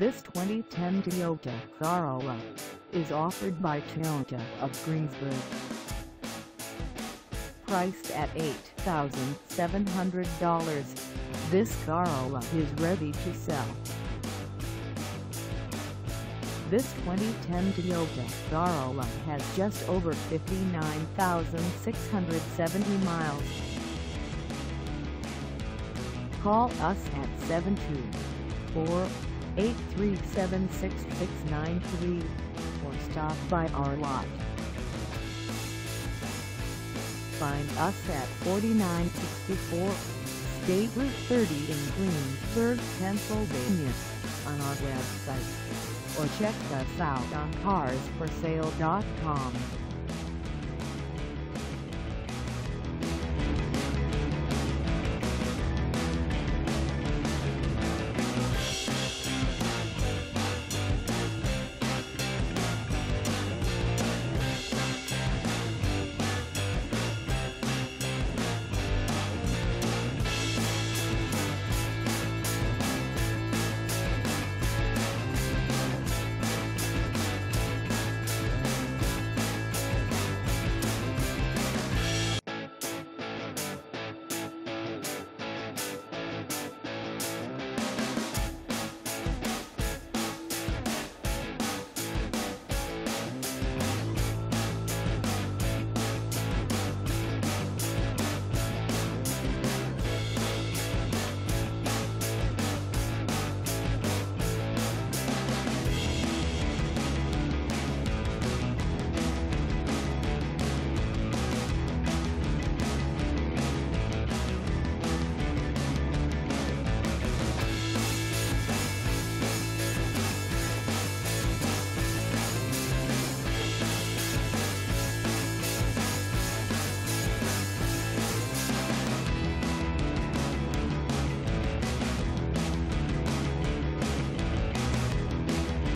This 2010 Toyota Corolla is offered by Toyota of Greensburg. Priced at $8,700, this Corolla is ready to sell. This 2010 Toyota Corolla has just over 59,670 miles. Call us at 724-837-6693 or stop by our lot. Find us at 4964 State Route 30 in Greensburg, Pennsylvania on our website or check us out on carsforsale.com.